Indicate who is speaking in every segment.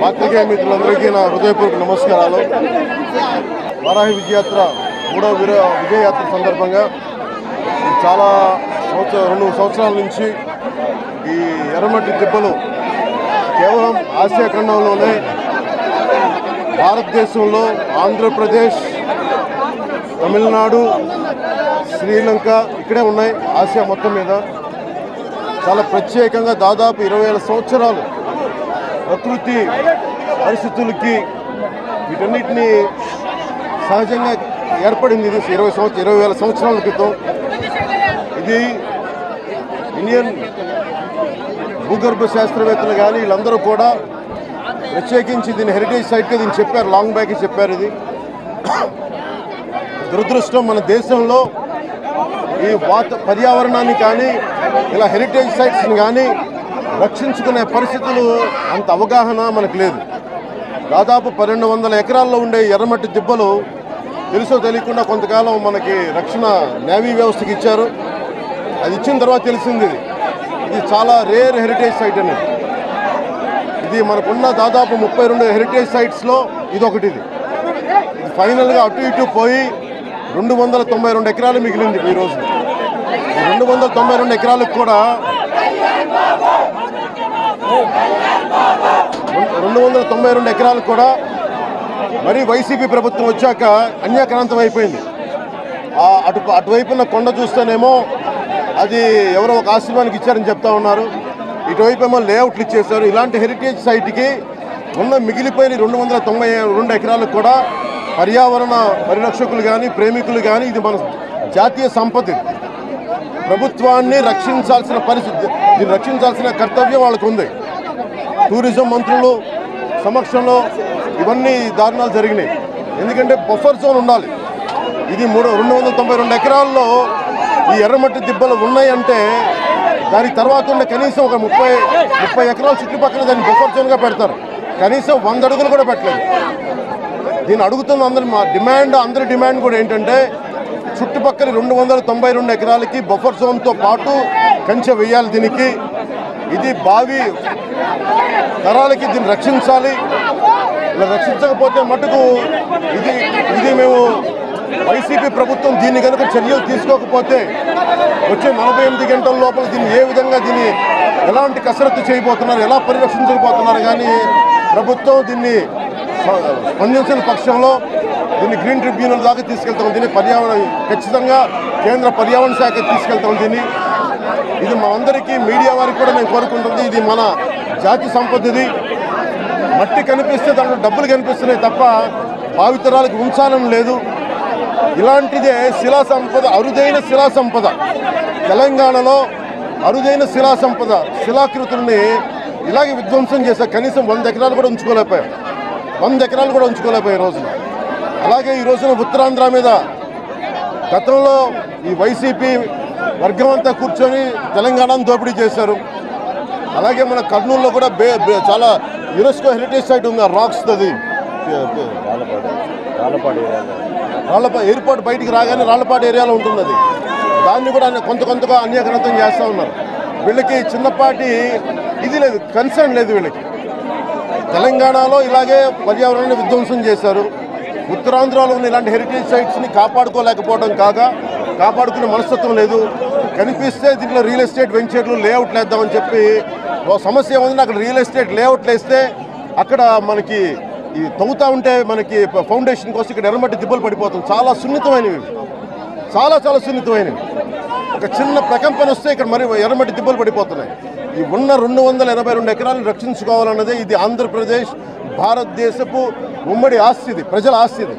Speaker 1: పాత్రికేయ మిత్రులందరికీ నా హృదయపూర్వక నమస్కారాలు. వారాహి విజయయాత్ర మూడవ విర విజయయాత్ర సందర్భంగా చాలా సంవత్సర రెండు సంవత్సరాల నుంచి ఈ ఎర్రమట్టి దిబ్బలు కేవలం ఆసియా ఖండంలోనే భారతదేశంలో ఆంధ్రప్రదేశ్ తమిళనాడు శ్రీలంక ఇక్కడే ఉన్నాయి ఆసియా మొత్తం మీద. చాలా ప్రత్యేకంగా దాదాపు ఇరవై సంవత్సరాలు ప్రకృతి పరిస్థితులకి వీటన్నిటిని సహజంగా ఏర్పడింది ఇది ఇరవై సంవత్సరం ఇరవై వేల సంవత్సరాల క్రితం. ఇది ఇండియన్ భూగర్భ శాస్త్రవేత్తలు కానీ వీళ్ళందరూ కూడా ప్రత్యేకించి దీని హెరిటేజ్ సైట్గా దీన్ని చెప్పారు లాంగ్ బ్యాక్ చెప్పారు ఇది. దురదృష్టం మన దేశంలో ఈ వాత పర్యావరణాన్ని కానీ ఇలా హెరిటేజ్ సైట్స్ని కానీ రక్షించుకునే పరిస్థితులు అంత అవగాహన మనకు లేదు. దాదాపు పన్నెండు వందల ఎకరాల్లో ఉండే ఎర్రమట్టి దిబ్బలు తెలుసో తెలియకుండా కొంతకాలం మనకి రక్షణ నేవీ వ్యవస్థకి ఇచ్చారు. అది ఇచ్చిన తర్వాత తెలిసింది ఇది. ఇది చాలా రేర్ హెరిటేజ్ సైట్ అనేది ఇది మనకున్న దాదాపు ముప్పై రెండు హెరిటేజ్ సైట్స్లో ఇది ఒకటి ఇది. ఇది ఫైనల్గా అటు ఇటు పోయి రెండు వందల తొంభై రెండు ఎకరాలు మిగిలింది ఈరోజు రెండు వందల తొంభై రెండు ఎకరాలకు కూడా రెండు- వందల తొంభై రెండు ఎకరాలు కూడా మరి వైసీపీ ప్రభుత్వం వచ్చాక అన్యాక్రాంతం అయిపోయింది. అటు అటువైపున్న కొండ చూస్తేనేమో అది ఎవరో ఒక ఆశీర్వానికి ఇచ్చారని చెప్తా ఉన్నారు. ఇటువైపు ఏమో లేఅవుట్లు ఇచ్చేశారు. ఇలాంటి హెరిటేజ్ సైట్కి ఉన్న మిగిలిపోయిన రెండు వందల తొంభై రెండు ఎకరాలకు కూడా పర్యావరణ పరిరక్షకులు కానీ ప్రేమికులు కానీ ఇది మన జాతీయ సంపద ప్రభుత్వాన్ని రక్షించాల్సిన పరిస్థితి దీన్ని రక్షించాల్సిన కర్తవ్యం వాళ్ళకు ఉంది టూరిజం మంత్రులు సమక్షంలో ఇవన్నీ దారుణాలు జరిగినాయి. ఎందుకంటే బఫర్ జోన్ ఉండాలి. ఇది మూడు రెండు వందల తొంభై రెండు ఎకరాల్లో ఈ ఎర్రమట్టి దిబ్బలు ఉన్నాయంటే దాని తర్వాత ఉండే కనీసం ఒక ముప్పై ముప్పై ఎకరాల చుట్టుపక్కల దాన్ని బఫర్ జోన్గా పెడతారు. కనీసం వంద అడుగులు కూడా పెట్టలేదు. దీన్ని అడుగుతున్న అందరి మా డిమాండ్ అందరి డిమాండ్ కూడా ఏంటంటే చుట్టుపక్కల రెండు వందల తొంభై రెండు ఎకరాలకి బఫర్ జోన్తో పాటు కంచె వేయాలి దీనికి. ఇది బావి తరాలకి దీన్ని రక్షించాలి. ఇలా రక్షించకపోతే మటుకు ఇది ఇది మేము వైసీపీ ప్రభుత్వం దీన్ని కనుక చర్యలు తీసుకోకపోతే వచ్చే నలభై ఎనిమిది గంటల లోపల దీన్ని ఏ విధంగా దీన్ని ఎలాంటి కసరత్తు చేయబోతున్నారు ఎలా పరిరక్షించకపోతున్నారు కానీ ప్రభుత్వం దీన్ని స్పందించిన పక్షంలో దీన్ని గ్రీన్ ట్రిబ్యునల్ దాకా తీసుకెళ్తాం దీన్ని పర్యావరణ ఖచ్చితంగా కేంద్ర పర్యావరణ శాఖ తీసుకెళ్తాం దీన్ని. ఇది మా అందరికీ మీడియా వారికి కూడా నేను కోరుకుంటుంది. ఇది మన జాతి సంపద ఇది. మట్టి కనిపిస్తే దాంట్లో డబ్బులు కనిపిస్తున్నాయి తప్ప భావితరాలకు ఉంచానం లేదు. ఇలాంటిదే శిలా సంపద అరుదైన శిలా సంపద. తెలంగాణలో అరుదైన శిలా సంపద శిలాకృతుల్ని ఇలాగే విధ్వంసం చేశారు. కనీసం వంద ఎకరాలు కూడా ఉంచుకోలేకపోయారు వంద ఎకరాలు కూడా ఉంచుకోలేకపోయాయి రోజున. అలాగే ఈ రోజున ఉత్తరాంధ్ర మీద గతంలో ఈ వైసీపీ వర్గం అంతా కూర్చొని తెలంగాణను దోపిడీ చేశారు. అలాగే మన కర్నూలులో కూడా బే చాలా యునెస్కో హెరిటేజ్ సైట్ ఉంది రాక్స్ అది. రాళ్ళపాడు ఎయిర్పోర్ట్ బయటికి రాగానే రాళ్ళపాడు ఏరియాలో ఉంటుంది అది. దాన్ని కూడా కొంత కొంతగా అన్యగ్రంథం చేస్తూ ఉన్నారు. వీళ్ళకి చిన్నపాటి ఇది లేదు కన్సర్న్ లేదు వీళ్ళకి. తెలంగాణలో ఇలాగే పర్యావరణాన్ని విధ్వంసం చేశారు. ఉత్తరాంధ్రలో ఉన్న ఇలాంటి హెరిటేజ్ సైట్స్ని కాపాడుకోలేకపోవడం కాగా కాపాడుకునే మనస్తత్వం లేదు. కనిపిస్తే దీంట్లో రియల్ ఎస్టేట్ వెంచర్లు లేఅవుట్లు వేద్దామని చెప్పి ఓ సమస్య ఏముంది అక్కడ రియల్ ఎస్టేట్ లేఅవుట్లు వేస్తే అక్కడ మనకి ఈ తవ్వుతా ఉంటే మనకి ఫౌండేషన్ కోసం ఇక్కడ ఎర్రమట్టి దిబ్బలు పడిపోతుంది చాలా సున్నితమైనవి చాలా చాలా సున్నితమైనవి. ఒక చిన్న ప్రకంపన వస్తే ఇక్కడ మరి ఎర్రమట్టి దిబ్బలు పడిపోతున్నాయి. ఈ ఉన్న రెండు వందల ఎనభై రెండు ఎకరాలను రక్షించుకోవాలన్నదే ఇది ఆంధ్రప్రదేశ్ భారతదేశపు ఉమ్మడి ఆస్తిది ప్రజల ఆస్తిది.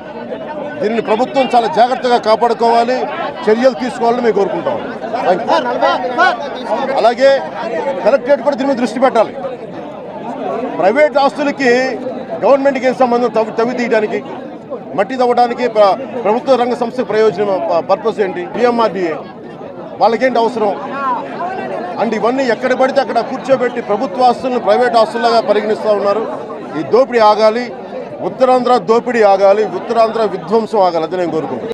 Speaker 1: దీనిని ప్రభుత్వం చాలా జాగ్రత్తగా కాపాడుకోవాలి చర్యలు తీసుకోవాలని మేము కోరుకుంటాం. అలాగే కలెక్టరేట్ కూడా దీని మీద దృష్టి పెట్టాలి. ప్రైవేట్ ఆస్తులకి గవర్నమెంట్కి ఏం సంబంధం? తవ్వి తవ్వి తీయడానికి మట్టి తవ్వడానికి ప్రభుత్వ రంగ సంస్థ ప్రయోజనం పర్పస్ ఏంటి? పిఎంఆర్డిఏ వాళ్ళకేంటి అవసరం? అండ్ ఇవన్నీ ఎక్కడ పడితే అక్కడ కూర్చోబెట్టి ప్రభుత్వ ఆస్తులను ప్రైవేట్ ఆస్తులుగా పరిగణిస్తూ ఉన్నారు. ఈ దోపిడీ ఆగాలి ఉత్తరాంధ్ర దోపిడీ ఆగాలి ఉత్తరాంధ్ర విధ్వంసం ఆగాలి అది నేను కోరుకుంటున్నాను.